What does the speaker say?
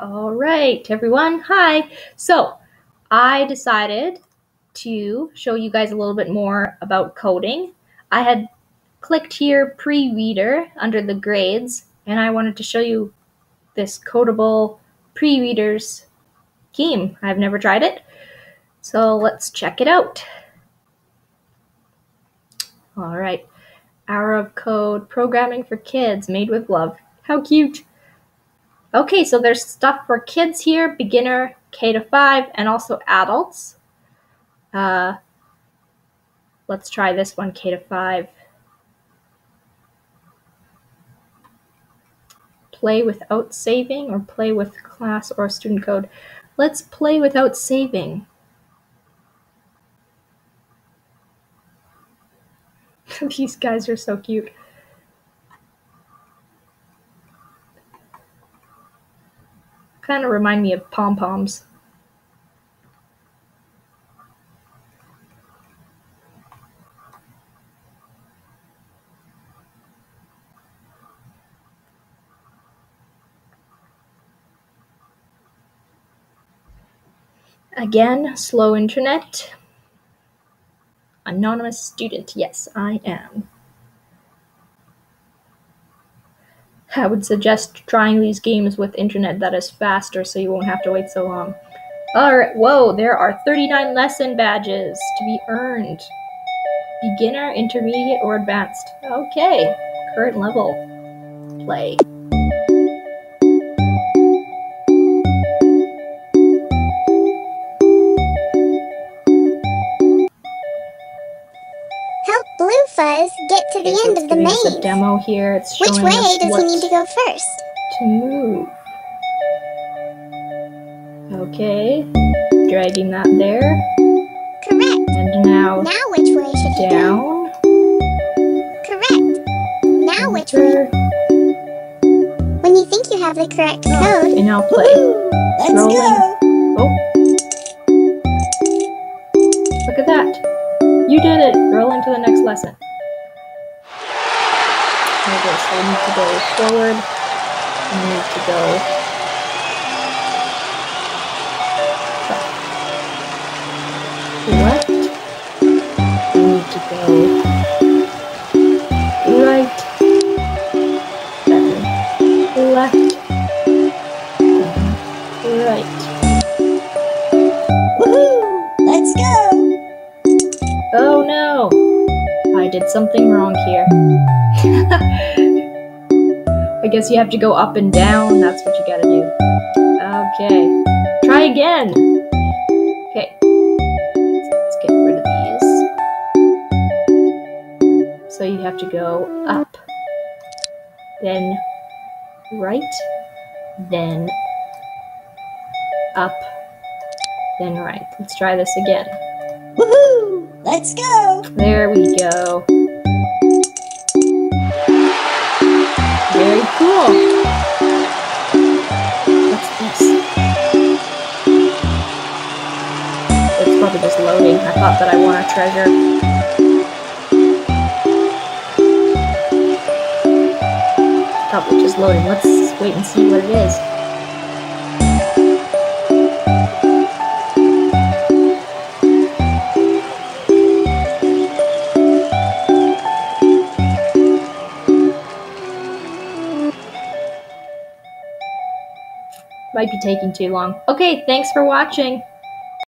All right, everyone. Hi. So, I decided to show you guys a little bit more about coding. I had clicked here pre-reader under the grades, and I wanted to show you this Kodable pre-readers game. I've never tried it, so let's check it out. All right. Hour of Code, programming for kids, made with love. How cute. Okay, so there's stuff for kids here, beginner, K to 5, and also adults. Uh, let's try this one, K to 5. Play without saving or play with class or student code. Let's play without saving. These guys are so cute. Kind of remind me of pom poms. Again, slow internet. Anonymous student. Yes, I am. I would suggest trying these games with internet that is faster so you won't have to wait so long. Alright, whoa, there are 39 lesson badges to be earned. Beginner, intermediate, or advanced. Okay, current level. Play. Get to the end of the giving us a maze. demo here. It's Which showing way us does he need to go first? to move. Okay, dragging that there, Correct. and now Now which way should he go? down. Correct. Now which way? When you think you have the correct oh, code, And now play. let's Rolling. go. Oh. Look at that. You did it. Roll into the next lesson. So we need to go forward. We need to go. Left. We need to go right. Then left. Then right. Woohoo! Let's go. Oh no! I did something wrong here. I guess you have to go up and down. That's what you gotta do. Okay. Try again! Okay. Let's get rid of these. So you have to go up, then right, then up, then right. Let's try this again. Woohoo! Let's go. There we go. Very cool. What's this? It's probably just loading. I thought that I won a treasure. Probably just loading. Let's wait and see what it is. Might be taking too long. Okay, thanks for watching.